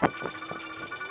ハハハハ。